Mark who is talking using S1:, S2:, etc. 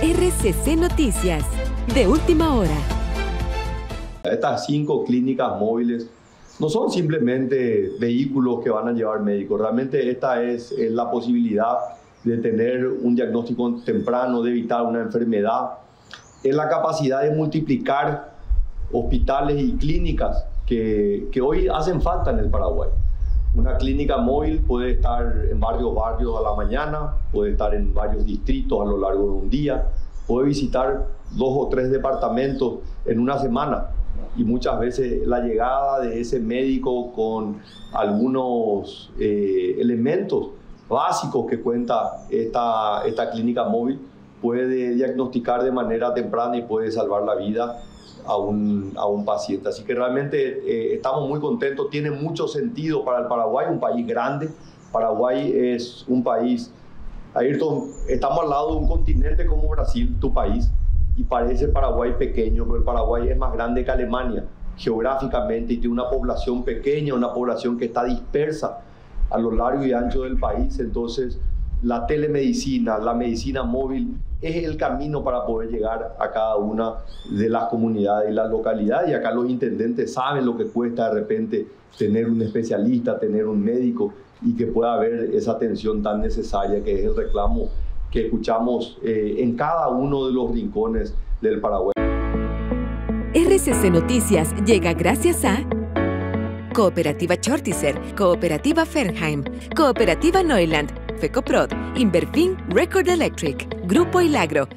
S1: RCC Noticias, de última hora.
S2: Estas cinco clínicas móviles no son simplemente vehículos que van a llevar médicos, realmente esta es, la posibilidad de tener un diagnóstico temprano, de evitar una enfermedad, es la capacidad de multiplicar hospitales y clínicas que, que hoy hacen falta en el Paraguay. Una clínica móvil puede estar en varios barrios a la mañana, puede estar en varios distritos a lo largo de un día, puede visitar dos o tres departamentos en una semana. Y muchas veces la llegada de ese médico con algunos eh, elementos básicos que cuenta esta, esta clínica móvil puede diagnosticar de manera temprana y puede salvar la vida a un, a un paciente. Así que realmente eh, estamos muy contentos, tiene mucho sentido para el Paraguay, un país grande. Paraguay es un país, Ayrton, estamos al lado de un continente como Brasil, tu país, y parece Paraguay pequeño, pero el Paraguay es más grande que Alemania geográficamente y tiene una población pequeña, una población que está dispersa a lo largo y ancho del país. Entonces, la telemedicina, la medicina móvil es el camino para poder llegar a cada una de las comunidades y las localidades. Y acá los intendentes saben lo que cuesta de repente tener un especialista, tener un médico y que pueda haber esa atención tan necesaria que es el reclamo que escuchamos eh, en cada uno de los rincones del Paraguay.
S1: RCC Noticias llega gracias a Cooperativa Chortizer, Cooperativa Fernheim, Cooperativa Neuland, FECOPROD, Inverfin Record Electric, Grupo Ilagro,